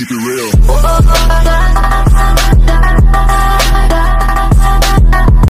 keep it real. Oh, oh, oh.